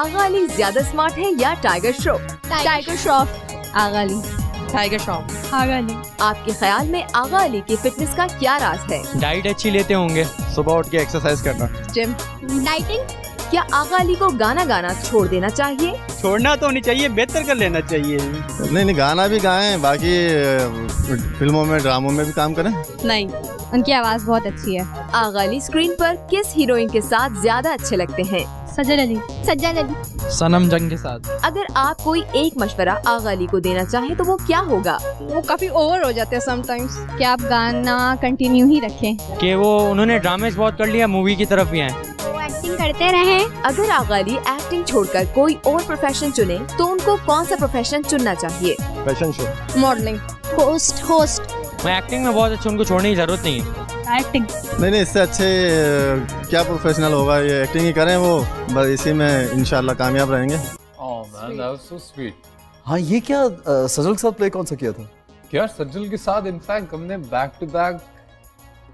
आगा अली ज़्यादा स्मार्ट है या tiger Shroff tiger Shroff Agha Ali tiger Shroff Agha Ali आपके ख्याल में आगा अली की फिटनेस का क्या राज है? डाइट अच्छी लेते होंगे। सुबह उठ के एक्सरसाइज करना। जिम डाइटिंग क्या आगा अली को गाना गाना छोड़ देना चाहिए? छोड़ना तो नहीं चाहिए बेहतर कर लेना चाहिए। नहीं नहीं गाना भी गाएँ बाकी फ़िल्मों में ड्रामों में भी काम करें। नहीं उनकी आवाज़ बहुत अच्छी है। आगा अली स्क्रीन पर किस हीरोइन के साथ ज़्यादा अच्छे लगते हैं? सज्जन अली। सज्जन अली। सनम जंग के साथ। अगर आप कोई एक मशवरा आगा अली को देना चाहें तो वो क्या होगा? वो काफ़ी ओवर हो जाते हैं समटाइम्स कि आप गाना कंटिन्यू ही रखें? कि वो उन्होंने ड्रामेज बहुत कर लिया मूवी की तरफ़ भी आए। एक्टिंग करते रहे। अगर आगा अली एक्टिंग छोड़कर कोई और प्रोफेशन चुने तो उनको कौन सा प्रोफेशन चुनना चाहिए? Fashion show modelling host host मैं एक्टिंग में बहुत अच्छा उनको छोड़ने की ज़रूरत नहीं है। एक्टिंग नहीं नहीं इससे अच्छे क्या प्रोफेशनल होगा? ये एक्टिंग ही करें वो बस इसी में इंशाल्लाह कामयाब रहेंगे। Oh. हाँ ये क्या सजल के साथ प्ले कौन सा किया था? यार सज्जल के साथ इनफैक्ट हमने बैक टू बैक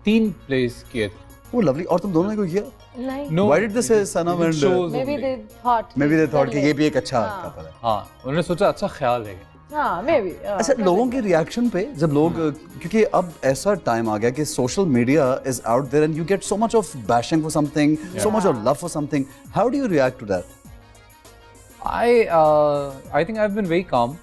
तीन प्लेस किए थे। वो लवली और तुम दोनों ने कोई किया did they say Sanam it and- shows Maybe only. they maybe they thought कि ये भी एक अच्छा हाँ। couple है हाँ उन्होंने सोचा अच्छा ख्याल है हाँ, maybe. uh, अच्छा लोगों के रिएक्शन पे जब लोग क्योंकि अब ऐसा टाइम आ गया कि social media is out there and you get so much of bashing for something so much of love for something how do you react to that I uh, I think I've been very calm.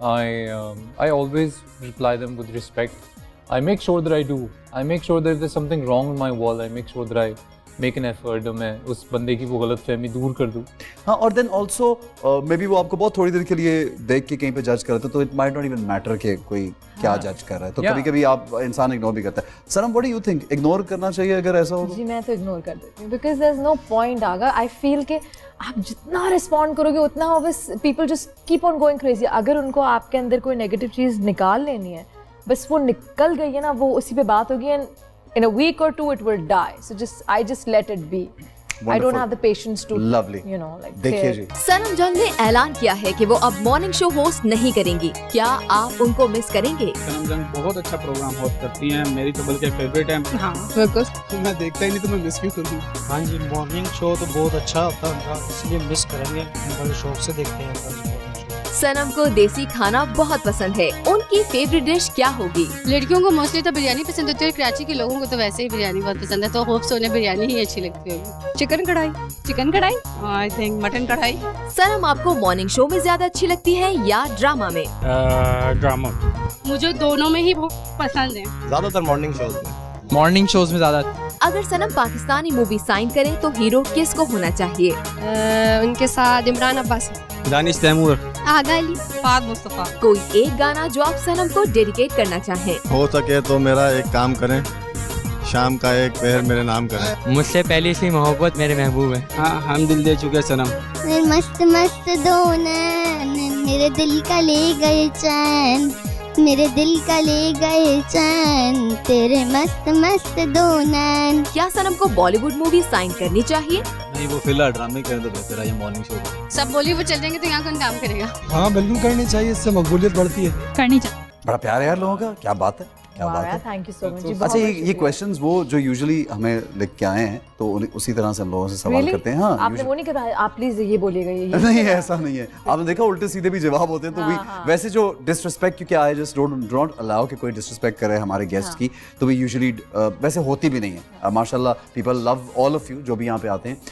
I um, I always reply them with respect. I make sure that I do. I make sure that if there's something wrong with my wall, I make sure that I make an effort. that मैं उस बंदे की वो गलत फहमी दूर कर दूँ. हाँ और देन ऑल्सो मे बी वो आपको बहुत थोड़ी देर के लिए देख के कहीं पे जज कर रहे थे तो it might not even matter कि कोई क्या जज कर रहा है तो Yeah. कभी कभी आप इंसान इग्नोर भी करता है Sanam what do you think ignore करना चाहिए अगर ऐसा हो तो? जी मैं तो इग्नोर कर देती हूँ because there is no point Agha I feel कि आप जितना रिस्पॉन्ड करोगे उतना बस people just keep on going crazy अगर उनको आपके अंदर कोई नेगेटिव चीज़ निकाल लेनी है बस वो निकल गई है ना वो उसी पे बात होगी and in a week or two it will die so just I just let it be I don't Wonderful. Have the patience to Lovely. You know like देखिए जी। सनम जंग ने ऐलान किया है कि वो अब मॉर्निंग शो होस्ट नहीं करेंगी। क्या आप उनको मिस करेंगे? सनम जंग बहुत अच्छा प्रोग्राम होस्ट करती हैं। मेरी तो बल्कि फेवरेट है। हाँ बिल्कुल मैं देखता ही नहीं तो मैं मिस क्यों करूँ हाँ जी मॉर्निंग शो तो बहुत अच्छा होता है इसलिए मिस करेंगे। हम बड़े शौक से देखते हैं। सनम को देसी खाना बहुत पसंद है। उनकी फेवरेट डिश क्या होगी? लड़कियों को मोस्टली तो बिरयानी पसंद होती है कराची के लोगों को तो वैसे ही बिरयानी बहुत पसंद है तो होप सो उन्हें बिरयानी ही अच्छी लगती होगी। चिकन कढ़ाई? चिकन कढ़ाई? आई थिंक मटन कढ़ाई। सनम आपको मॉर्निंग शो में ज़्यादा अच्छी लगती है या ड्रामा में? ड्रामा मुझे दोनों में ही बहुत पसंद है। ज़्यादातर मॉर्निंग शोज़ में। मॉर्निंग शोज़ में ज़्यादा। अगर सनम पाकिस्तानी मूवी साइन करे तो हीरो किसको होना चाहिए? आ, उनके साथ इमरान अब्बास। दानिश तैमूर। आगा अली फाद मुस्तफ़ा। कोई एक गाना जो आप सनम को डेडिकेट करना चाहें। हो सके तो मेरा एक काम करें। शाम का एक पहर मेरे नाम करें। मुझसे पहली सी मोहब्बत मेरे महबूब है। हाँ हम दिल दे चुके हैं सनम। मस्त मस्त दो मेरे दिल का ले गए चैन। मेरे दिल का ले गए चैन तेरे मस्त मस्त दो नैन। क्या सनम को बॉलीवुड मूवी साइन करनी चाहिए? नहीं वो फ़िलहाल ड्रामे करें तो बेहतर है ये मॉर्निंग शो सब बॉलीवुड चल जाएँगे तो यहाँ कौन काम करेगा? हाँ बिल्कुल करनी चाहिए इससे मकबूलियत बढ़ती है। करनी चाहिए। बड़ा प्यार है यार लोगों का क्या बात है क्या बात है। थैंक यू सो मच अच्छा ये ये क्वेश्चंस वो जो यूजुअली हमें लिख के आए हैं तो उसी तरह से हम लोगों से सवाल Really? करते हैं हाँ आपने वो नहीं कहा आप प्लीज़ ये बोलिएगा ये ये। नहीं ऐसा नहीं है। आपने देखा उल्टे सीधे भी जवाब होते हैं तो भी वैसे जो डिसरिस्पेक्ट क्योंकि I just don't don't allow कि कोई डिसरिस्पेक्ट करे हमारे गेस्ट की तो वी यूजुअली वैसे होती भी नहीं है। माशाल्लाह people love all of you जो भी यहाँ पे आते हैं।